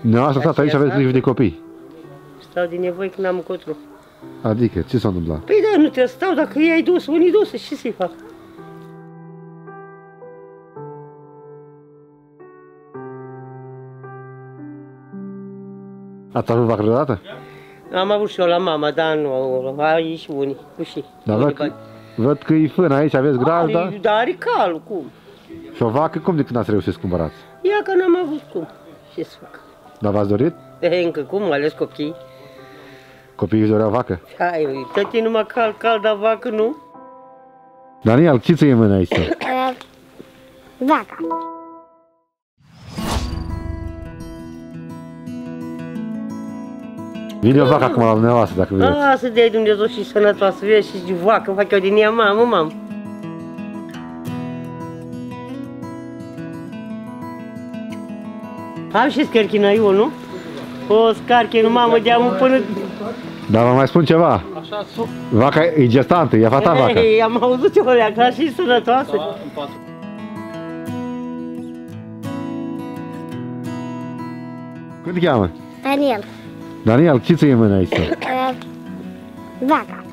Dumneavoastră, tata, aici aveți grijă de copii. Stau din nevoie când am încotro. Adică, ce s-a întâmplat? Păi da, nu trebuie să stau dacă i-ai dus, unii dus, ce să-i fac? Ați avut vacă vreodată? Am avut și eu la mama, dar nu, aici unii, cu și. Dar unii văd, bani. văd că e fân aici, aveți grad, da? Are, dar are calul, cum? Și o vacă, cum de când ați reușit să cumpărați? Ia că n-am avut cum. Ce să fac? Dar v-ați dorit? E, încă cum, mai ales copii. Copiii își doreau vacă? Hai, uite, numai cal, cal, dar vacă nu. Daniel, ce ți în mână aici? Uh, vaca. Vine o vacă acum la dumneavoastră, dacă vreți. A, să dea Dumnezeu și sănătoasă, vezi și vacă, fac eu din ea, mamă, mamă. Am și scarchina eu, nu? O scarchină, mamă, de-am până... Dar vă mai spun ceva. Vaca e gestantă, e a ta vacă. Ei, am auzit eu alea, ca și sănătoasă. Cum te cheamă? Daniel. Daniel, ce ți în mână aici? Uh, vaca.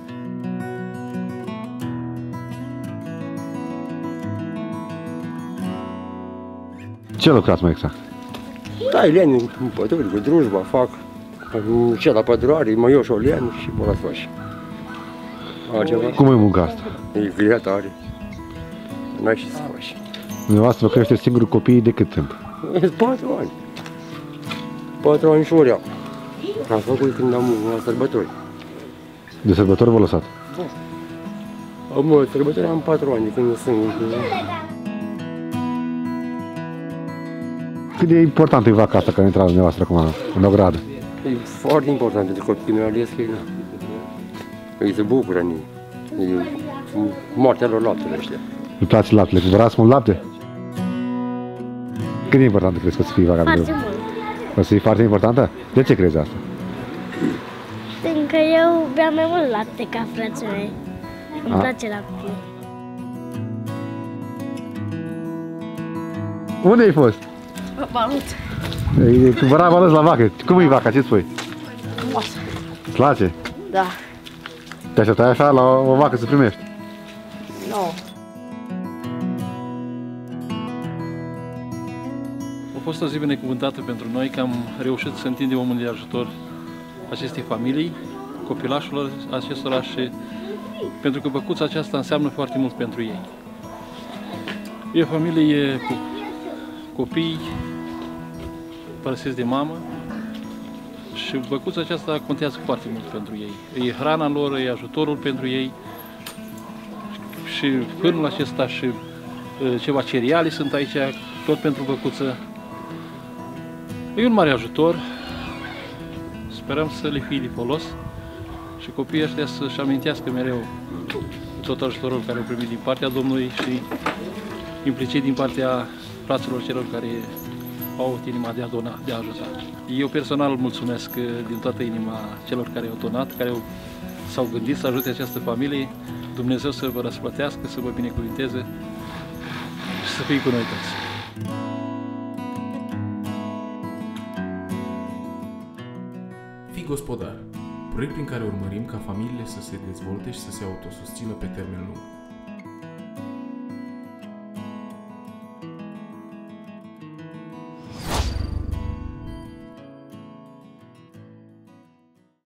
Ce lucrați mai exact? Da, len în păduri, cu drujba, fac ce la pădurare, mă iau și o len și mă las faci. Altceva, Cum e munca asta? e grea tare. N-ai ce să faci. Dumneavoastră vă crește singur copiii de cât timp? E patru ani. Patru ani și ori am. Am făcut când am la sărbători. De sărbători vă lăsat. Am o sărbători am patru ani de când sunt. Cât de importantă e vaca asta care a intrat la dumneavoastră acum în ogradă? E foarte important pentru copiii mei ales că e, na. Ei se bucură în ei. E moartea lor laptele ăștia. Îi place laptele? Cumpărați mult lapte? Cât de importantă crezi că o să fie vaca Foarte dumneavoastră? mult. O să fie foarte importantă? De ce crezi asta? Pentru că eu beau mai mult lapte ca frații mei. Îmi A. place laptele. Unde ai fost? Balut. Ai cumpărat balăți la vacă. Cum e vaca? Ce spui? Frumoasă. Îți place? Da. Te așteptai așa la o vacă să primești? Nu. A fost o zi binecuvântată pentru noi că am reușit să întindem o mână de ajutor acestei familii, copilașilor acestora și pentru că băcuța aceasta înseamnă foarte mult pentru ei. E o familie cu copii părăsiți de mamă și băcuța aceasta contează foarte mult pentru ei. E hrana lor, e ajutorul pentru ei și pânul acesta și uh, ceva cereale sunt aici, tot pentru băcuță. E un mare ajutor. Sperăm să le fie de folos și copiii ăștia să-și amintească mereu tot ajutorul care au primit din partea Domnului și implicit din partea fraților celor care au avut inima de a dona, de a ajuta. Eu personal mulțumesc eh, din toată inima celor care au donat, care au, s-au gândit să ajute această familie. Dumnezeu să vă răsplătească, să vă binecuvinteze și să fie cu noi toți. Fii gospodar, proiect prin care urmărim ca familiile să se dezvolte și să se autosusțină pe termen lung.